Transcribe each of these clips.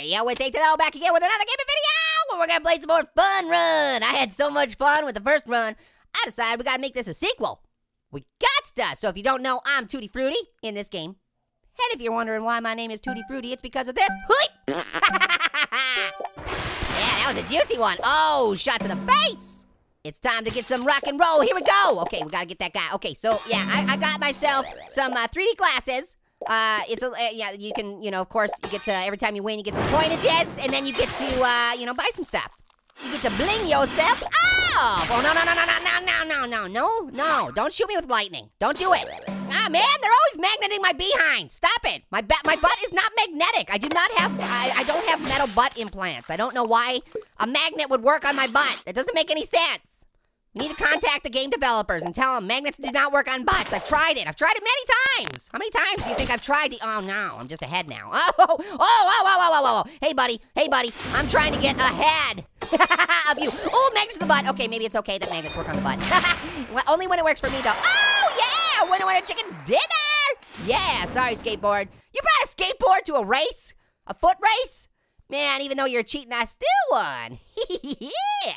Hey, yo, it's AO back again with another gaming video where we're gonna play some more Fun Run. I had so much fun with the first run, I decided we gotta make this a sequel. We got to. So if you don't know, I'm Tutti Frutti in this game. And if you're wondering why my name is Tutti Frutti, it's because of this. yeah, that was a juicy one. Oh, shot to the face. It's time to get some rock and roll. Here we go. Okay, we gotta get that guy. Okay, so yeah, I, I got myself some uh, 3D glasses. Uh, it's a uh, yeah. You can you know of course you get to every time you win you get some coinages and then you get to uh you know buy some stuff. You get to bling yourself up. Oh no no no no no no no no no no no! Don't shoot me with lightning. Don't do it. Ah man, they're always magneting my behind. Stop it. My my butt is not magnetic. I do not have I, I don't have metal butt implants. I don't know why a magnet would work on my butt. That doesn't make any sense. We need to contact the game developers and tell them magnets do not work on butts. I've tried it. I've tried it many times. How many times do you think I've tried the- Oh, no, I'm just ahead now. Oh, oh, oh, oh, oh, oh, oh, oh, oh. Hey, buddy. Hey, buddy. I'm trying to get ahead of you. Oh, magnets the butt. Okay, maybe it's okay that magnets work on the butt. well, only when it works for me, though. Oh, yeah, want a chicken dinner. Yeah, sorry, skateboard. You brought a skateboard to a race? A foot race? Man, even though you're cheating, I still won. yeah.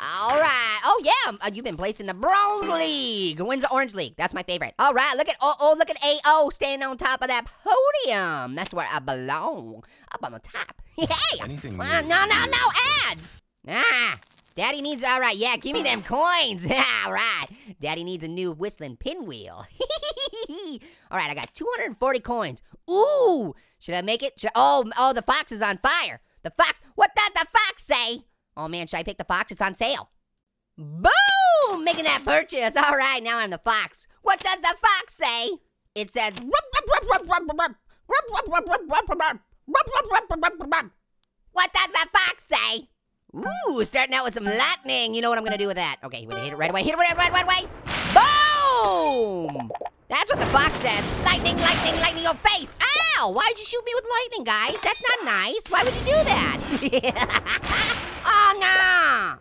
All right. Oh yeah, uh, you've been placed in the Bronze League. Wins the Orange League. That's my favorite. All right. Look at oh oh look at AO standing on top of that podium. That's where I belong. Up on the top. Hey. Anything Uh, no no no ads. Ah. Daddy needs, all right, yeah, give me them coins. all right. Daddy needs a new whistling pinwheel. all right, I got 240 coins. Ooh, should I make it? Should, oh, oh, the fox is on fire. The fox, what does the fox say? Oh man, should I pick the fox? It's on sale. Boom! Making that purchase. All right, now I'm the fox. What does the fox say? It says. What does the fox say? Ooh, starting out with some lightning. You know what I'm gonna do with that? Okay, we're gonna hit it right away. Hit it right, right, right away. Boom! That's what the fox says. Lightning, lightning, lightning your face. Ow! Why did you shoot me with lightning, guys? That's not nice. Why would you do that? No!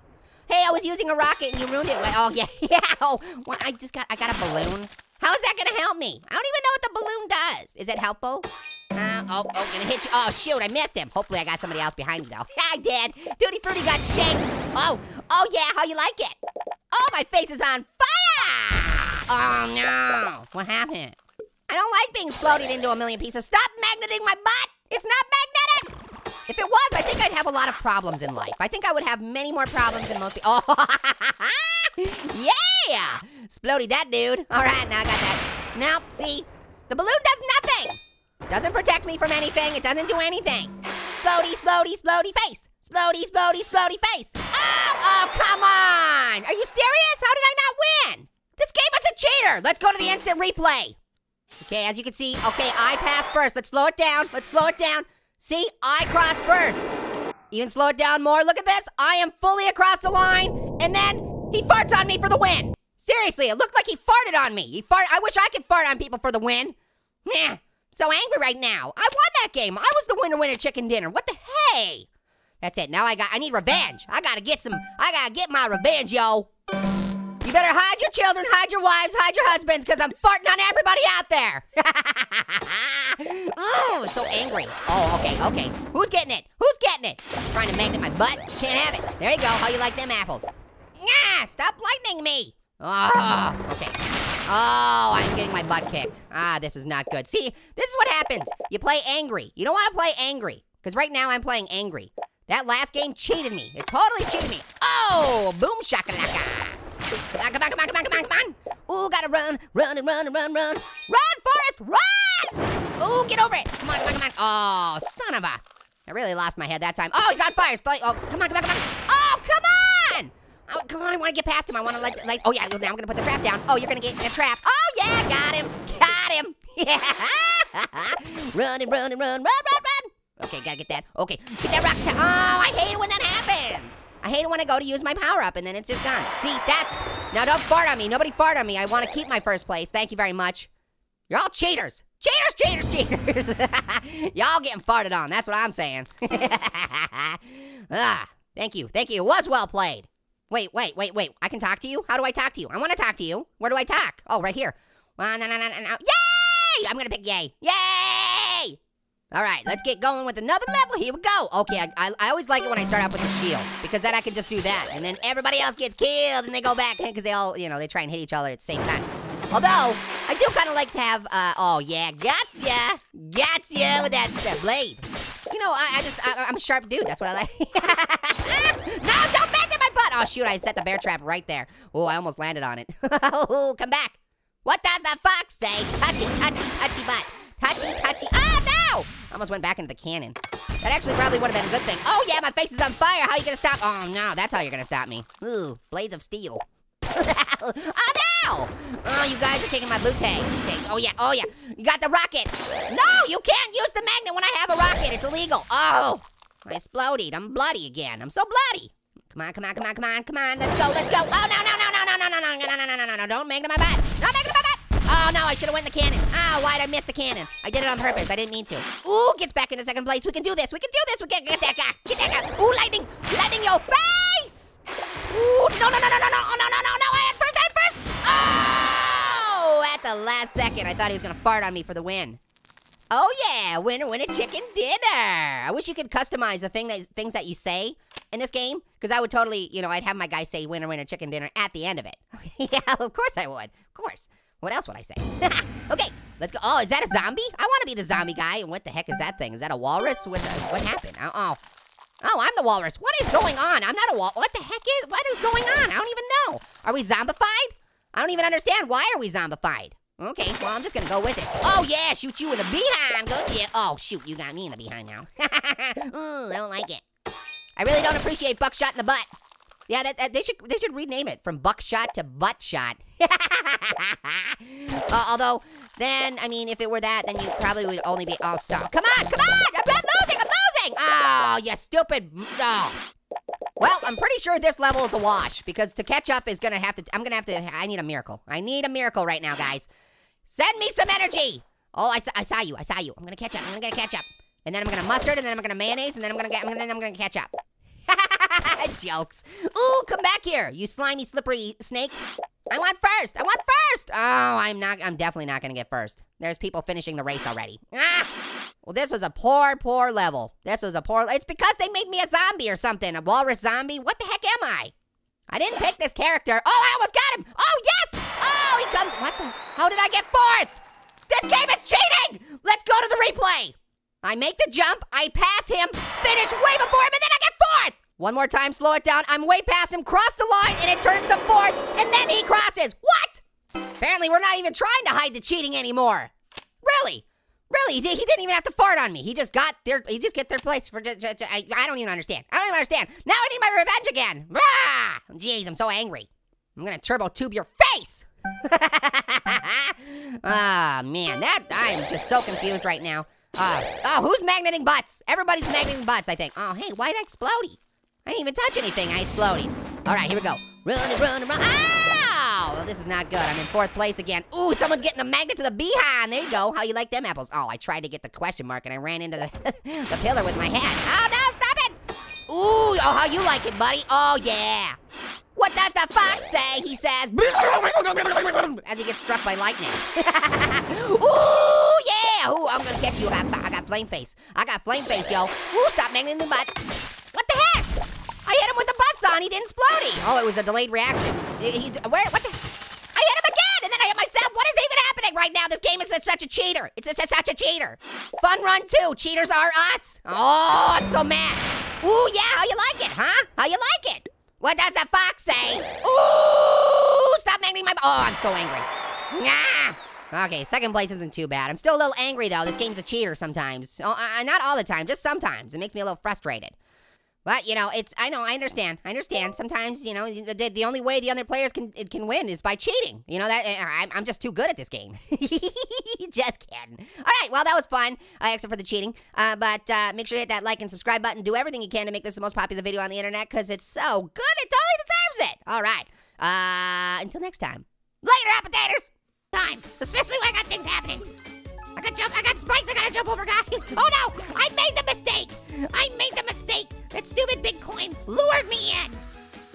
Hey, I was using a rocket and you ruined it. Oh yeah, yeah. Oh, I just got, I got a balloon. How is that gonna help me? I don't even know what the balloon does. Is it helpful? Uh, oh, oh, gonna hit you. Oh, shoot, I missed him. Hopefully I got somebody else behind me, though. I did. Tutti Frutti got shakes. Oh, oh yeah, how you like it? Oh, my face is on fire! Oh, no. What happened? I don't like being exploded into a million pieces. Stop magneting my butt! It's not magnetic! If it was, I think I'd have a lot of problems in life. I think I would have many more problems than most people. Oh, yeah! Splody that dude. All right, now I got that. Now, see, the balloon does nothing. It doesn't protect me from anything. It doesn't do anything. Splody, splody, splody face. Splody, splody, splody face. Oh, oh, come on. Are you serious? How did I not win? This game is a cheater. Let's go to the instant replay. Okay, as you can see, okay, I pass first. Let's slow it down. Let's slow it down. See, I cross first. Even slow it down more. Look at this. I am fully across the line, and then he farts on me for the win. Seriously, it looked like he farted on me. He fart. I wish I could fart on people for the win. Meh. So angry right now. I won that game. I was the winner winner chicken dinner. What the hey? That's it. Now I got I need revenge. I gotta get some I gotta get my revenge, yo. You better hide your children, hide your wives, hide your husbands, because I'm farting on everybody out there. Ooh, so angry. Oh, okay, okay. Who's getting it? Who's getting it? Trying to magnet my butt? Can't have it. There you go. How you like them apples? Ah, stop lightning me. Oh, okay. Oh, I'm getting my butt kicked. Ah, this is not good. See, this is what happens. You play angry. You don't want to play angry. Because right now I'm playing angry. That last game cheated me. It totally cheated me. Oh, boom shakalaka. Come on, come on, come on, come on, come on, come on. Ooh, gotta run, run, and run, and run, run. Run, Forrest, run! Ooh, get over it. Come on, come on, come on. Oh, son of a. I really lost my head that time. Oh, he's on fire. Spl- Oh, come on, come on, come on. Oh, come on! Oh, come on, I want to get past him. I want to like, like, oh yeah, now I'm to put the trap down. Oh, you're to get in a trap. Oh yeah, got him, got him. Yeah. run and run and run, run, run, run. Okay, gotta get that. Okay, get that rock. Ta- oh, I hate it when that happens. I hate it when I go to use my power up and then it's just gone. See, that's, now don't fart on me. Nobody fart on me. I want to keep my first place. Thank you very much. You're all cheaters. Cheaters, cheaters, cheaters. Y'all getting farted on. That's what I'm saying. ah, thank you, thank you. It was well played. Wait, wait, wait, wait. I can talk to you? How do I talk to you? I want to talk to you. Where do I talk? Oh, right here. No, no, no, no, no. Yay! I'm gonna pick yay. Yay! All right, let's get going with another level. Here we go. Okay, I, I, I always like it when I start off with the shield because then I can just do that, and then everybody else gets killed, and they go back because they all, you know, they try and hit each other at the same time. Although I do kind of like to have, uh, oh yeah, gotcha, gotcha with that, that blade. You know, I, I just, I, am a sharp dude. That's what I like. no, don't bend in my butt. Oh shoot, I set the bear trap right there. Oh, I almost landed on it. oh, come back. What does the fox say? Touchy, touchy, touchy butt. Touchy, touchy. Oh, no! Almost went back into the cannon. That actually probably would have been a good thing. Oh, yeah, my face is on fire. How are you going to stop? Oh, no, that's how you're going to stop me. Ooh, blades of steel. oh, no! Oh, you guys are taking my bootay. Okay. Oh, yeah, oh, yeah. You got the rocket. No, you can't use the magnet when I have a rocket. It's illegal. Oh, I exploded. I'm bloody again. I'm so bloody. Come on, come on, come on, come on, come on. Let's go, let's go. Oh, no, no, no, no, no, no, no, no, no, no, no, no, no, no. Don't magnet my butt. No, magnet my butt. Oh, no, I should have went the cannon. Oh, why'd I miss the cannon? I did it on purpose. I didn't mean to. Ooh, gets back into second place. We can do this. We can do this. We can get that guy. Get that guy. Ooh, lightning. Lightning your face. Ooh, no, no, no, no, no, no, oh, no, no, no, no. I had first, I had first. Oh, at the last second, I thought he was to fart on me for the win. Oh yeah, winner, winner, chicken dinner. I wish you could customize the thing that things that you say in this game, because I would totally, you know, I'd have my guy say winner, winner, chicken dinner at the end of it. yeah, of course I would. Of course. What else would I say? okay, let's go. Oh, is that a zombie? I want to be the zombie guy. And what the heck is that thing? Is that a walrus? What, what happened? Oh, oh, oh, I'm the walrus. What is going on? I'm not a wall. What the heck is? What is going on? I don't even know. Are we zombified? I don't even understand. Why are we zombified? Okay, well, I'm just gonna go with it. Oh, yeah, shoot you in the behind, go to you. Oh, shoot, you got me in the behind now. Ooh, I don't like it. I really don't appreciate buckshot in the butt. Yeah, that, that, they should they should rename it from buckshot to butt shot. uh, although, then I mean, if it were that, then you probably would only be. Oh, stop! Come on, come on! I'm, I'm losing! I'm losing! Oh, you stupid! Oh. Well, I'm pretty sure this level is a wash because to catch up is gonna have to. I'm gonna have to. I need a miracle. I need a miracle right now, guys. Send me some energy. Oh, I, I saw you. I saw you. I'm gonna catch up. I'm gonna catch up. And then I'm gonna mustard, and then I'm gonna mayonnaise, and then I'm gonna get. And then I'm gonna catch up. Jokes. Ooh, come back here, you slimy, slippery snake. I want first. I want first. Oh, I'm not. I'm definitely not gonna get first. There's people finishing the race already. Ah. Well, this was a poor, poor level. This was a poor. It's because they made me a zombie or something. A walrus zombie. What the heck am I? I didn't pick this character. Oh, I almost got him. Oh, yes. Oh, he comes. What the? How did I get fourth? This game is cheating. Let's go to the replay. I make the jump. I pass him. Finish way before him, and then I. One more time, slow it down. I'm way past him, cross the line, and it turns to fourth, and then he crosses. What? Apparently, we're not even trying to hide the cheating anymore. Really? Really? He, didn't even have to fart on me. He just got their, he just get their place for, I, I don't even understand. I don't even understand. Now I need my revenge again. Ah! Jeez, I'm so angry. I'm gonna turbo tube your face. ah, man, that, I'm just so confused right now. Uh, oh, who's magneting butts? Everybody's magneting butts, I think. Oh, hey, why'd I explode? I didn't even touch anything. I exploded. All right, here we go. Run and run and run. Ow! Well, this is not good. I'm in fourth place again. Ooh, someone's getting a magnet to the behind. There you go. How you like them apples? Oh, I tried to get the question mark and I ran into the, the pillar with my hand. Oh, no, stop it! Ooh, oh, how you like it, buddy? Oh, yeah. What does the fox say? He says, as he gets struck by lightning. Ooh, yeah! Ooh, I'm gonna catch you. I got, I got flame face. I got flame face, yo. Ooh, stop magneting the butt. He didn't explode. Oh, it was a delayed reaction. He's where? What the? I hit him again, and then I hit myself. What is even happening right now? This game is such a cheater. It's a, such a cheater. Fun Run 2. Cheaters are us. Oh, I'm so mad. Ooh, yeah. How you like it, huh? How you like it? What does the fox say? Ooh, stop making my. Oh, I'm so angry. Ah. Okay, second place isn't too bad. I'm still a little angry though. This game's a cheater sometimes. Oh, uh, not all the time, just sometimes. It makes me a little frustrated. But you know, it's I know I understand. I understand. Sometimes you know the, the only way the other players can it can win is by cheating. You know that I'm, I'm just too good at this game. just kidding. All right, well that was fun, uh, except for the cheating. Uh, but uh, make sure you hit that like and subscribe button. Do everything you can to make this the most popular video on the internet because it's so good. It totally deserves it. All right. Uh, until next time. Later, appetiters. Time, especially when I got things happening. I got jump. I got spikes. I gotta jump over, guys. Oh no! I made the mistake. I made the mistake. That stupid Bitcoin lured me in.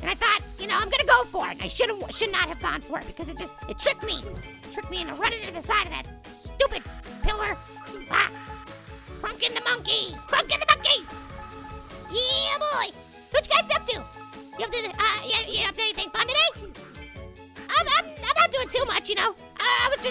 And I thought, you know, I'm gonna go for it. I should have, should not have gone for it because it just, it tricked me. Tricked me into running into the side of that stupid pillar. Ah, drunk in the monkeys! Crunk and the monkeys! Yeah, boy! So what you guys up to? You up to, uh, you, you up to anything fun today? I'm, I'm, I'm not doing too much, you know. Uh, I was just